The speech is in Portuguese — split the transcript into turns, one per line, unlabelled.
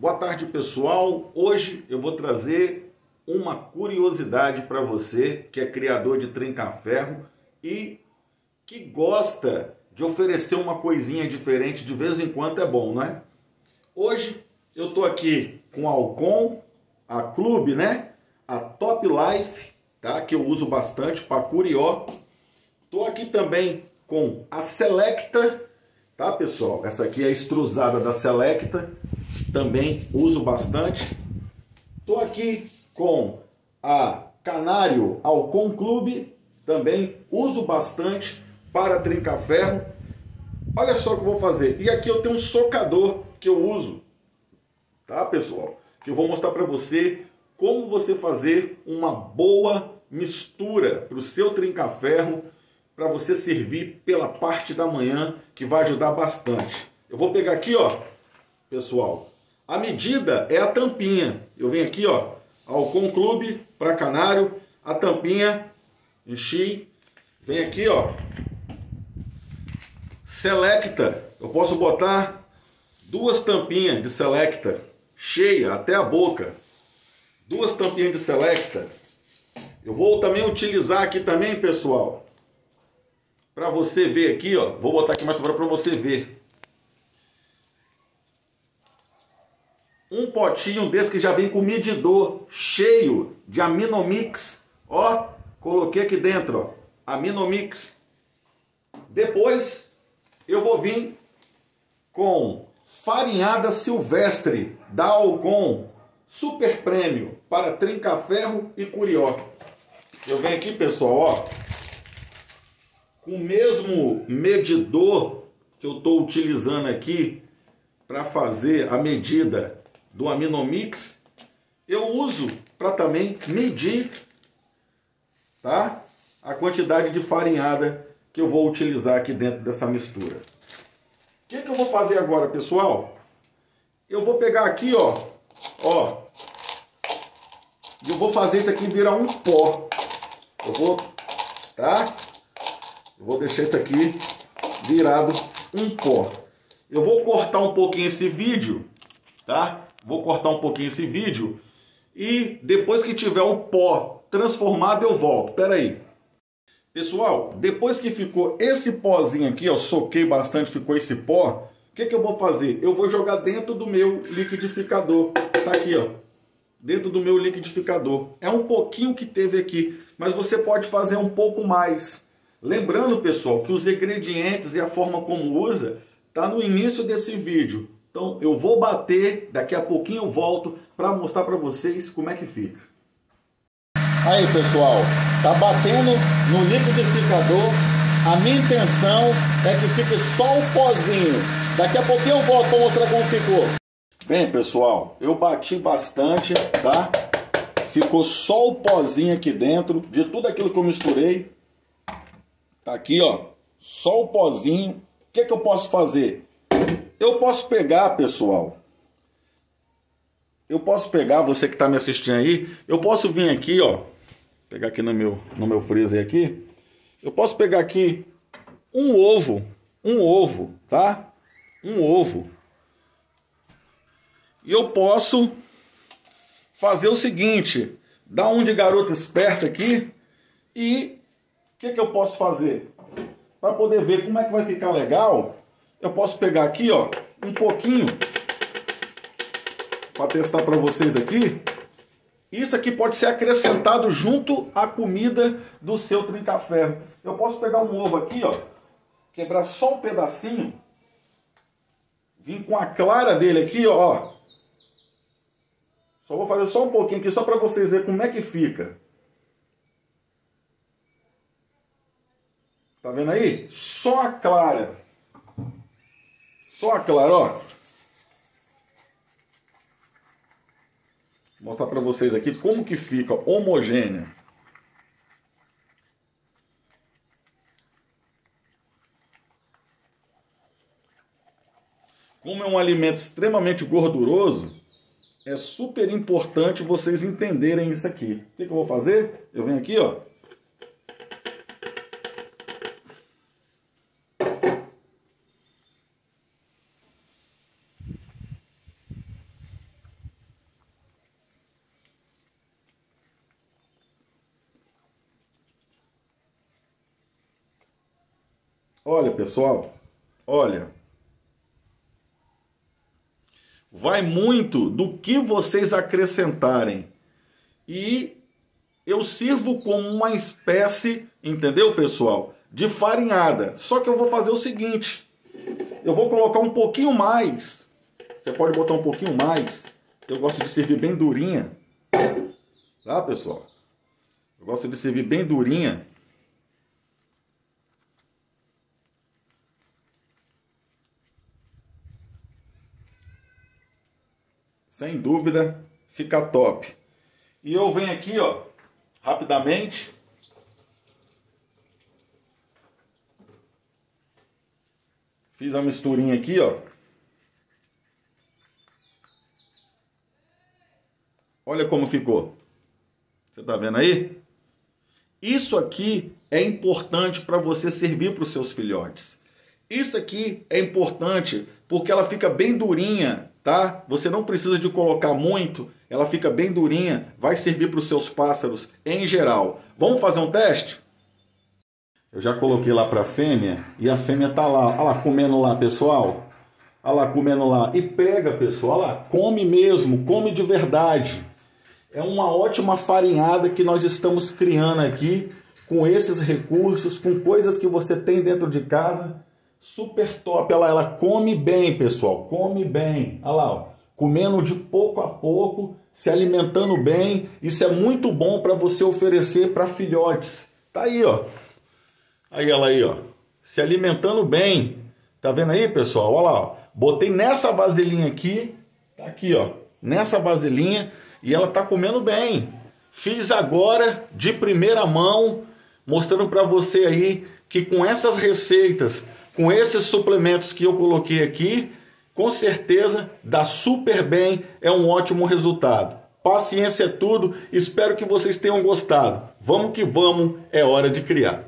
Boa tarde, pessoal. Hoje eu vou trazer uma curiosidade para você que é criador de trinca-ferro e que gosta de oferecer uma coisinha diferente de vez em quando é bom, não é? Hoje eu estou aqui com a Alcon, a Clube, né? A Top Life, tá? Que eu uso bastante para curió. Estou aqui também com a Selecta, tá, pessoal? Essa aqui é a extrusada da Selecta também uso bastante. Estou aqui com a Canário Alcon Clube, também uso bastante para trincar ferro. Olha só o que eu vou fazer. E aqui eu tenho um socador que eu uso, tá pessoal? Que eu vou mostrar para você como você fazer uma boa mistura para o seu trinca-ferro para você servir pela parte da manhã, que vai ajudar bastante. Eu vou pegar aqui, ó, pessoal, a medida é a tampinha. Eu venho aqui, ó, Alcon Clube para Canário, a tampinha, enchi. Vem aqui, ó, Selecta. Eu posso botar duas tampinhas de Selecta, cheia até a boca. Duas tampinhas de Selecta. Eu vou também utilizar aqui também, pessoal, para você ver aqui, ó. Vou botar aqui mais para você ver. Um potinho desse que já vem com medidor cheio de Aminomix. Ó, coloquei aqui dentro, ó, Aminomix. Depois eu vou vir com farinhada silvestre da Alcon Super Prêmio para trinca-ferro e curió. Eu venho aqui, pessoal, ó, com o mesmo medidor que eu estou utilizando aqui para fazer a medida do Aminomix, eu uso para também medir tá? a quantidade de farinhada que eu vou utilizar aqui dentro dessa mistura. O que, que eu vou fazer agora, pessoal? Eu vou pegar aqui, ó, ó, e eu vou fazer isso aqui virar um pó. Eu vou, tá? Eu vou deixar isso aqui virado um pó. Eu vou cortar um pouquinho esse vídeo, tá? Vou cortar um pouquinho esse vídeo e depois que tiver o pó transformado eu volto. Pera aí. Pessoal, depois que ficou esse pozinho aqui, eu soquei bastante, ficou esse pó, o que, que eu vou fazer? Eu vou jogar dentro do meu liquidificador. Tá aqui, ó. Dentro do meu liquidificador. É um pouquinho que teve aqui, mas você pode fazer um pouco mais. Lembrando, pessoal, que os ingredientes e a forma como usa tá no início desse vídeo. Então eu vou bater, daqui a pouquinho eu volto para mostrar para vocês como é que fica. Aí pessoal, tá batendo no liquidificador. A minha intenção é que fique só o pozinho. Daqui a pouquinho eu volto para mostrar como ficou. Bem pessoal, eu bati bastante, tá? Ficou só o pozinho aqui dentro de tudo aquilo que eu misturei. Tá aqui ó, só o pozinho. O que, que eu posso fazer? Eu posso pegar, pessoal. Eu posso pegar, você que está me assistindo aí, eu posso vir aqui, ó. Pegar aqui no meu, no meu freezer aqui. Eu posso pegar aqui um ovo. Um ovo, tá? Um ovo. E eu posso fazer o seguinte. Dar um de garoto esperto aqui. E o que, que eu posso fazer? Para poder ver como é que vai ficar legal eu posso pegar aqui, ó, um pouquinho para testar para vocês aqui. Isso aqui pode ser acrescentado junto à comida do seu trinca-ferro. Eu posso pegar um ovo aqui, ó, quebrar só um pedacinho, vir com a clara dele aqui, ó. Só vou fazer só um pouquinho aqui, só para vocês verem como é que fica. Tá vendo aí? Só a clara. Só claro, ó. Vou mostrar para vocês aqui como que fica homogênea. Como é um alimento extremamente gorduroso, é super importante vocês entenderem isso aqui. O que, que eu vou fazer? Eu venho aqui, ó, Olha, pessoal, olha. Vai muito do que vocês acrescentarem. E eu sirvo como uma espécie, entendeu, pessoal? De farinhada. Só que eu vou fazer o seguinte: eu vou colocar um pouquinho mais. Você pode botar um pouquinho mais. Eu gosto de servir bem durinha. Tá, pessoal? Eu gosto de servir bem durinha. Sem dúvida, fica top. E eu venho aqui, ó, rapidamente. Fiz a misturinha aqui, ó. Olha como ficou. Você tá vendo aí? Isso aqui é importante para você servir para os seus filhotes. Isso aqui é importante porque ela fica bem durinha tá? Você não precisa de colocar muito, ela fica bem durinha, vai servir para os seus pássaros em geral. Vamos fazer um teste? Eu já coloquei lá para a fêmea e a fêmea tá lá, olha lá, comendo lá, pessoal. Olha lá, comendo lá. E pega, pessoal, olha lá, come mesmo, come de verdade. É uma ótima farinhada que nós estamos criando aqui com esses recursos, com coisas que você tem dentro de casa super top. Lá, ela come bem, pessoal, come bem. Olha lá, ó. comendo de pouco a pouco, se alimentando bem. Isso é muito bom para você oferecer para filhotes. Tá aí, ó. Aí ela aí, ó, se alimentando bem. Tá vendo aí, pessoal? Olha lá, ó. botei nessa vasilhinha aqui, tá aqui, ó, nessa vasilhinha e ela tá comendo bem. Fiz agora de primeira mão, mostrando para você aí que com essas receitas com esses suplementos que eu coloquei aqui, com certeza dá super bem, é um ótimo resultado. Paciência é tudo, espero que vocês tenham gostado. Vamos que vamos, é hora de criar.